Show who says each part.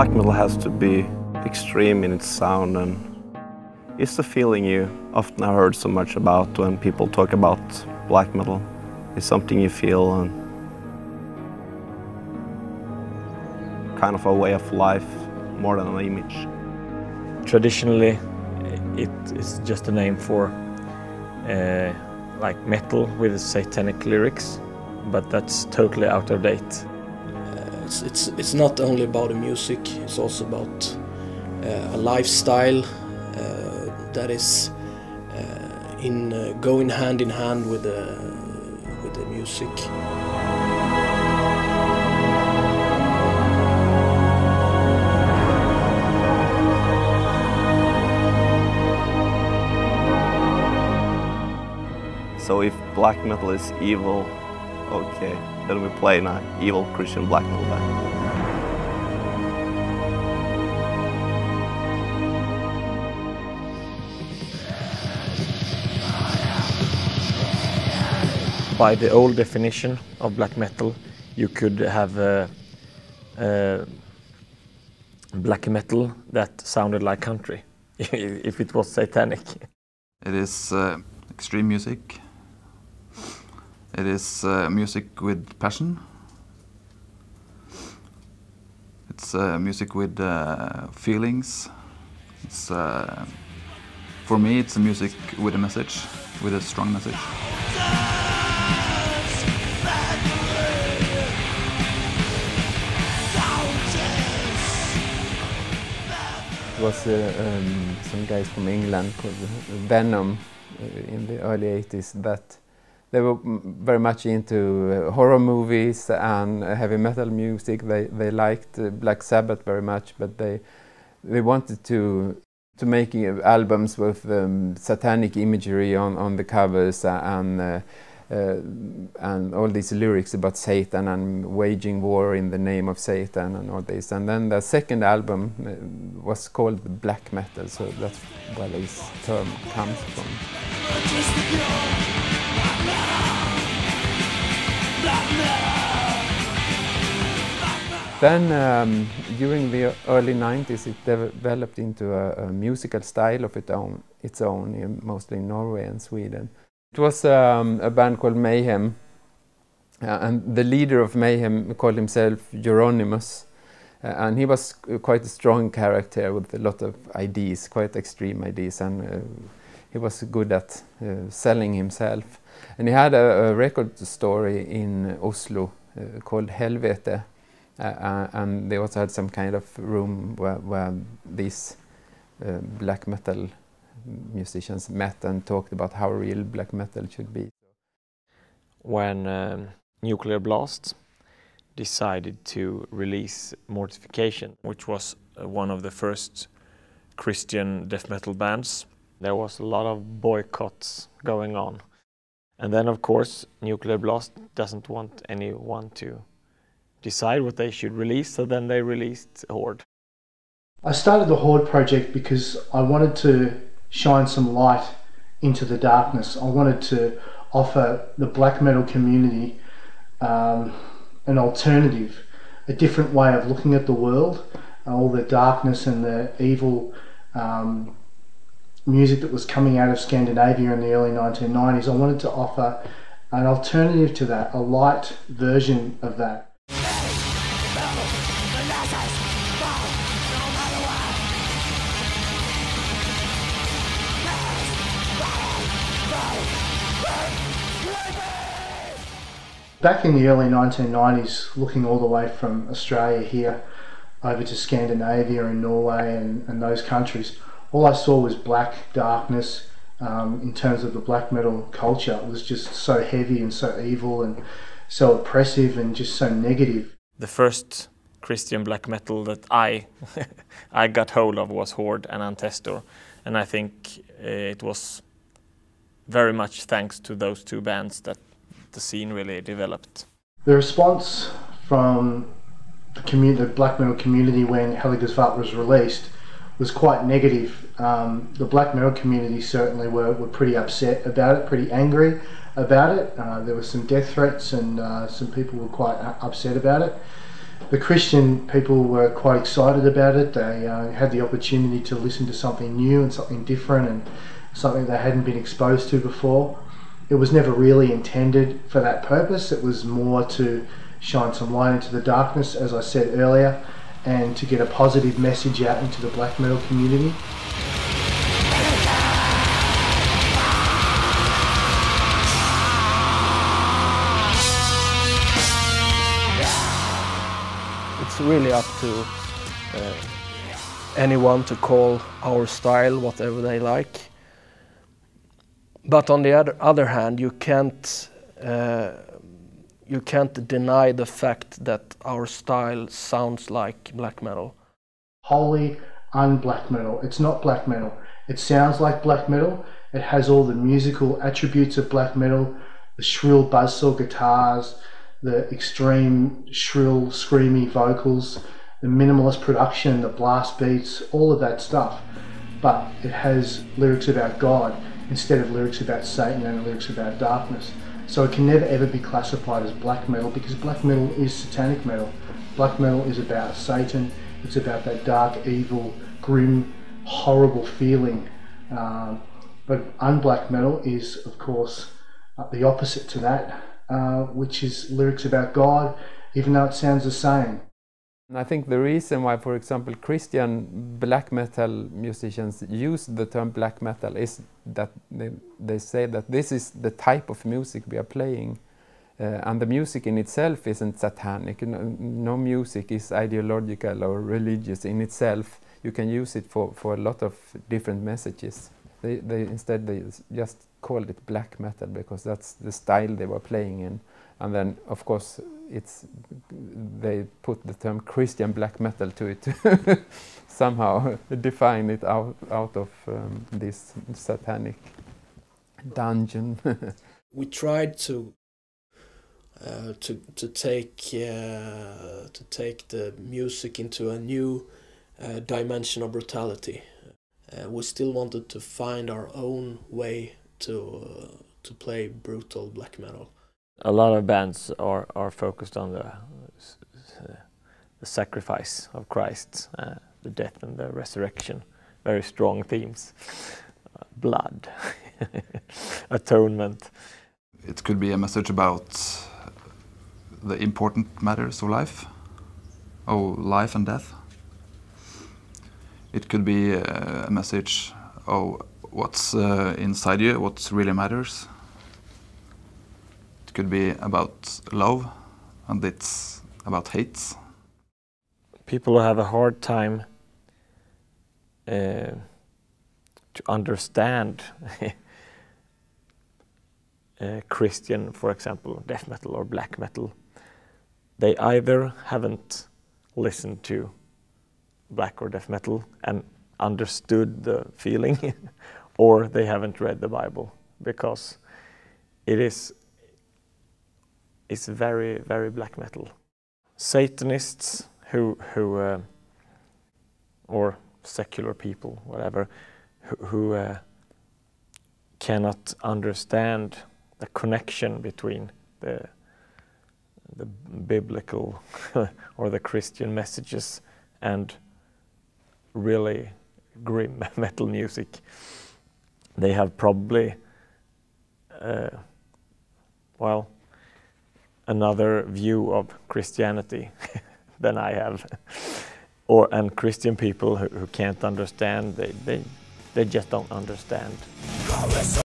Speaker 1: Black metal has to be extreme in its sound and it's the feeling you often have heard so much about when people talk about black metal. It's something you feel and kind of a way of life more than an image.
Speaker 2: Traditionally, it is just a name for uh, like metal with satanic lyrics, but that's totally out of date.
Speaker 3: It's, it's, it's not only about the music, it's also about uh, a lifestyle uh, that is uh, in uh, going hand in hand with the, with the music.
Speaker 1: So if black metal is evil, okay, then we play in an evil Christian black metal band.
Speaker 2: By the old definition of black metal, you could have uh, uh, black metal that sounded like country, if it was satanic.
Speaker 4: It is uh, extreme music. It is uh, music with passion. It's uh, music with uh, feelings. It's uh, for me, it's a music with a message, with a strong message.
Speaker 5: It was uh, um, some guys from England called Venom uh, in the early 80s that they were very much into uh, horror movies and heavy metal music. They they liked uh, Black Sabbath very much, but they they wanted to to make uh, albums with um, satanic imagery on on the covers and. Uh, uh, and all these lyrics about Satan and waging war in the name of Satan and all this. And then the second album was called black metal, so that's where this term comes from. Then um, during the early 90s it developed into a, a musical style of its own, its own mostly in Norway and Sweden. It was um, a band called Mayhem uh, and the leader of Mayhem called himself Euronymous uh, and he was quite a strong character with a lot of ideas, quite extreme ideas and uh, he was good at uh, selling himself. And he had a, a record story in Oslo uh, called Helvete uh, uh, and they also had some kind of room where, where these uh, black metal musicians met and talked about how real black metal should be.
Speaker 2: When um, Nuclear Blast decided to release Mortification, which was uh, one of the first Christian death metal bands, there was a lot of boycotts going on. And then, of course, Nuclear Blast doesn't want anyone to decide what they should release, so then they released Horde.
Speaker 6: I started the Horde project because I wanted to shine some light into the darkness. I wanted to offer the black metal community um, an alternative, a different way of looking at the world, all the darkness and the evil um, music that was coming out of Scandinavia in the early 1990s. I wanted to offer an alternative to that, a light version of that. Back in the early 1990s, looking all the way from Australia here over to Scandinavia and Norway and, and those countries, all I saw was black darkness um, in terms of the black metal culture. It was just so heavy and so evil and so oppressive and just so negative.
Speaker 2: The first Christian black metal that I I got hold of was Horde and Antestor, and I think uh, it was very much thanks to those two bands that the scene really developed.
Speaker 6: The response from the, community, the black metal community when Hellig Usvart was released was quite negative. Um, the black metal community certainly were, were pretty upset about it, pretty angry about it. Uh, there were some death threats and uh, some people were quite upset about it. The Christian people were quite excited about it. They uh, had the opportunity to listen to something new and something different and something they hadn't been exposed to before. It was never really intended for that purpose. It was more to shine some light into the darkness, as I said earlier, and to get a positive message out into the black metal community.
Speaker 3: It's really up to uh, anyone to call our style whatever they like. But on the other, other hand, you can't uh, you can't deny the fact that our style sounds like black metal.
Speaker 6: Wholly un-black metal. It's not black metal. It sounds like black metal. It has all the musical attributes of black metal, the shrill buzzsaw guitars, the extreme shrill screamy vocals, the minimalist production, the blast beats, all of that stuff. But it has lyrics about God instead of lyrics about Satan and lyrics about darkness. So it can never ever be classified as black metal because black metal is satanic metal. Black metal is about Satan, it's about that dark, evil, grim, horrible feeling. Um, but unblack metal is, of course, uh, the opposite to that, uh, which is lyrics about God, even though it sounds the same.
Speaker 5: I think the reason why, for example, Christian black metal musicians use the term black metal is that they, they say that this is the type of music we are playing. Uh, and the music in itself isn't satanic. No, no, music is ideological or religious in itself. You can use it for, for a lot of different messages. They, they instead they just called it black metal because that's the style they were playing in. And then, of course, it's they put the term Christian black metal to it somehow define it out out of um, this satanic dungeon.
Speaker 3: we tried to uh, to to take uh, to take the music into a new uh, dimension of brutality. Uh, we still wanted to find our own way to uh, to play brutal black metal
Speaker 2: a lot of bands are are focused on the the sacrifice of Christ, uh, the death and the resurrection. Very strong themes. Uh, blood, atonement.
Speaker 4: It could be a message about the important matters of life, of life and death. It could be a message of what's uh, inside you, what really matters, it could be about love and it's about hate.
Speaker 2: People have a hard time uh, to understand uh, Christian, for example, death metal or black metal. They either haven't listened to black or death metal and understood the feeling, or they haven't read the Bible because it is is very, very black metal. Satanists who, who uh, or secular people, whatever, who, who uh, cannot understand the connection between the the biblical or the Christian messages and really grim metal music. They have probably, uh, well, another view of Christianity than I have. or and Christian people who, who can't understand, they, they, they just don't understand.